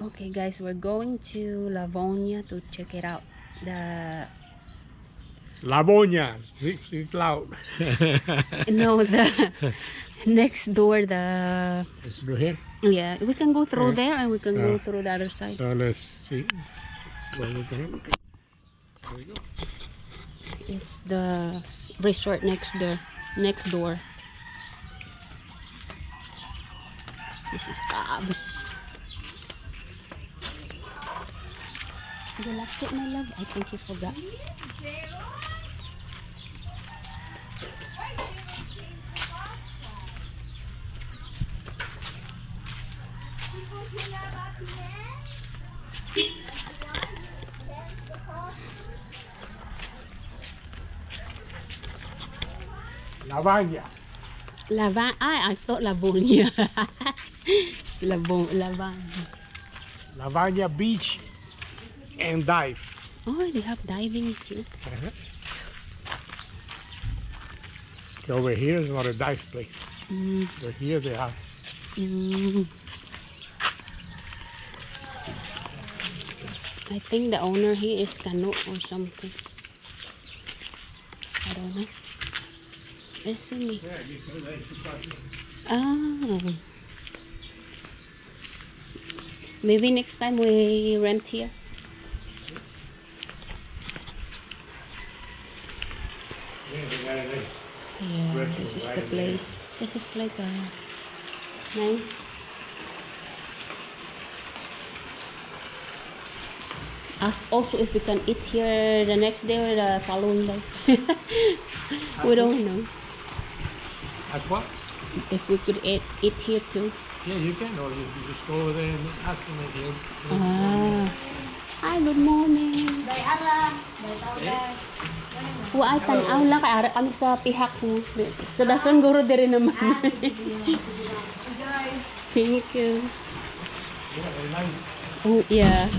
Okay guys, we're going to Lavonia to check it out. The Lavonia, speak, speak loud. no the next door the Let's here. yeah we can go through there and we can go uh, through the other side. So let's see. Where we gonna look. There we go. It's the resort next door. Next door. This is Cabs. You locked it, my love? I think you forgot. Lavanya. Lava I I thought Lavonia. it's Lavo Lavanya. Lavagna Beach and dive. Oh, they have diving too. Uh-huh. Okay, Over here is not a dive place. Mm, Over here they have. mm. I think the owner here is Kano or something. I don't know. Let's see. Oh. Maybe next time we rent here. Yeah, this is the place. This is like a nice. Ask also if we can eat here the next day or the following day. we don't know At what? if we could eat, eat here too. Yeah, you can, or you can just go over there and ask them if you. Ah. Hi, good morning. Wa ay tanaw lang kay ara kami sa pihak mo. Sa dason guro diri naman. Thank you. Yeah, very nice. Oh, yeah.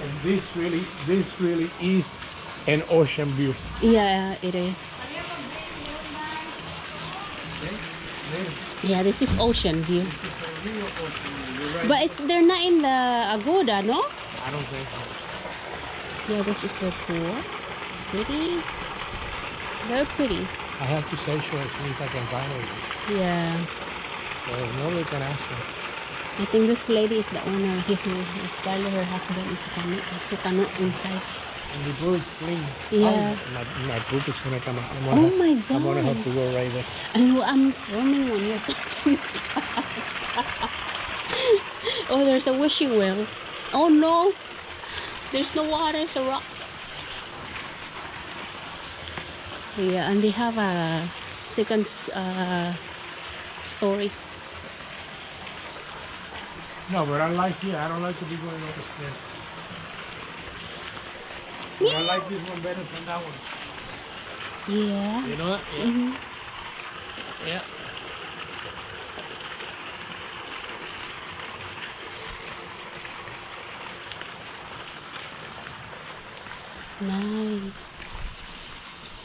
And this really, this really is an ocean view. Yeah, it is. Yeah, this is ocean view. Is ocean right. But it's they're not in the Agoda, no? I don't think so. Yeah, this is their pool. Pretty. They're pretty. I have to say as soon as I can find it. Yeah. So nobody can ask me. I think this lady is the owner here. It's probably her husband is Kano, is Kano inside. And the is clean. Yeah. Oh, my, my poop is gonna come out. I'm Oh gonna, my I'm gonna have god. to go right there. Ano, I'm filming when you're Oh, there's a wishing well. Oh no! There's no water, it's a rock. Yeah, and they have a second uh, story. No, but I like here. I don't like to be going up upstairs. But I like this one better than that one. Yeah. You know what? Yeah. Mhm. Yeah. Nice.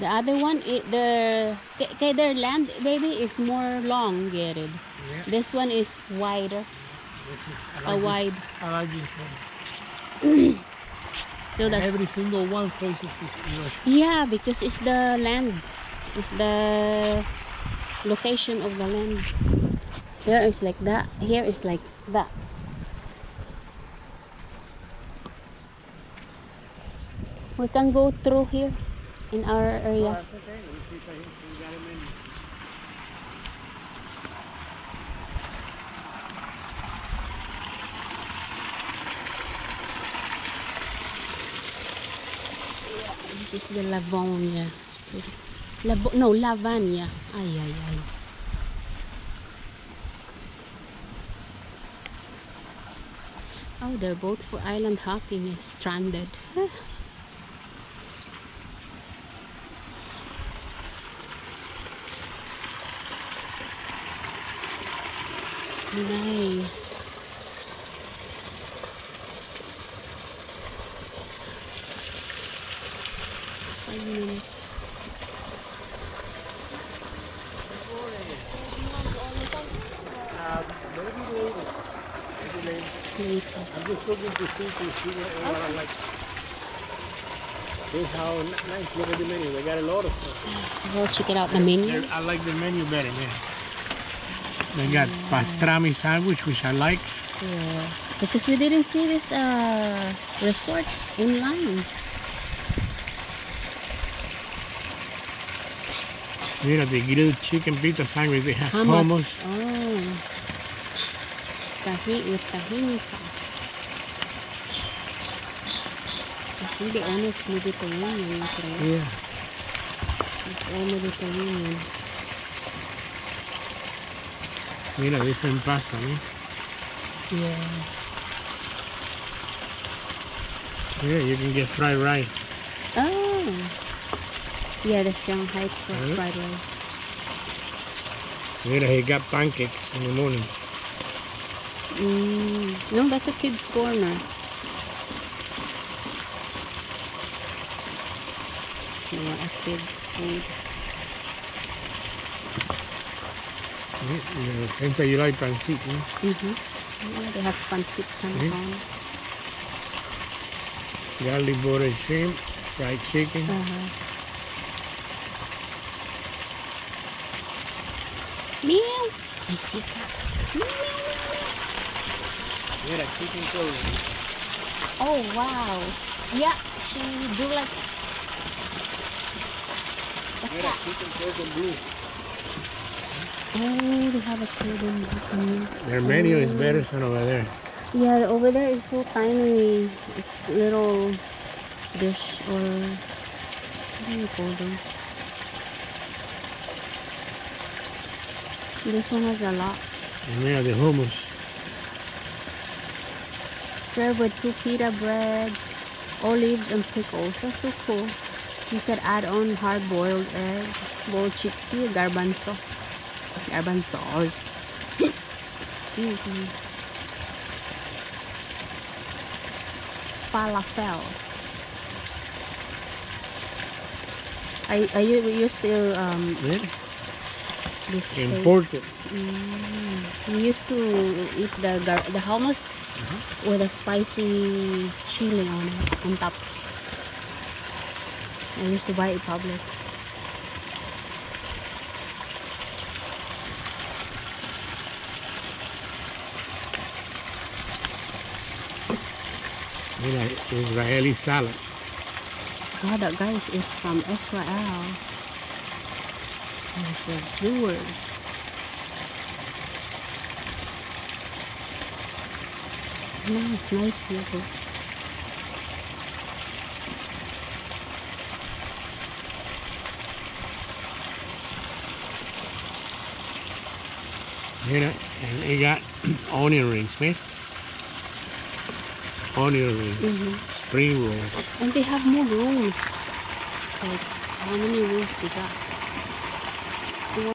The other one, it, the their land baby is more elongated. Yeah. This one is wider, This is, I a wide. I like this one. So that's Every single one faces this ocean. yeah, because it's the land, it's the location of the land. There is like that. Here is like that. We can go through here in our area. that's okay. Let me see if I we got him in. This is the Lavonia. It's pretty. No, Lavanya. Ay, ay, ay. Oh, they're both for island hopping. It's stranded. Nice. Five minutes. Later. I'm just looking to see to see what, what I like. See how nice look at the menu. They got a lot of stuff. We'll check it out the menu. They're- I like the menu better, man. They got pastrami sandwich, which I like. Yeah. Because we didn't see this uh resort online. Mira, the grilled chicken pita sandwich. They have Hummus. hummus. Oh. Tahi with tahini sauce. I think the is Mediterranean. correct? Yeah. It's all Mediterranean. Mira, different pasta, man. Yeah. Yeah, you can get fried rice. Oh. Yeah, the Shanghai fr- Mhm. fried rice. Mira, he got pancakes in the morning. Mm. No, that's a kid's corner. Yeah, a kid's food. Mm, think you like pancit, no? Mm-hmm. Yeah, they have pancit canton. Garlic butter shrimp, fried chicken. Uh-huh. Meow. I see a cat. Meow. Mira, chicken curry. Oh wow. Yeah, she do like Mira, cat. chicken curry blue. Oh, they have a cordon bleu. Their menu is oh. better than over there. Yeah, over there is so tiny little dish or what do you call those? This one has a lot. And mira, the hummus. Served with two pita breads, olives, and pickles. That's so cool. You could add on hard-boiled egg, boiled chickpea, garbanzo. Garbanzos. Excuse me. Falafel. Are, are you you still um Mira, beef imported. Mm. We used to eat the gar- the hummus with a spicy chili on it on top. I used to buy it Publix. Israeli salad. God, that guy is from Israel. He's a Jewish. No, it's nice here. though. Mira, and they got onion rings, man. Onion rings, Mhm. spring rolls. And they have more rooms. Like, how many rooms do they got?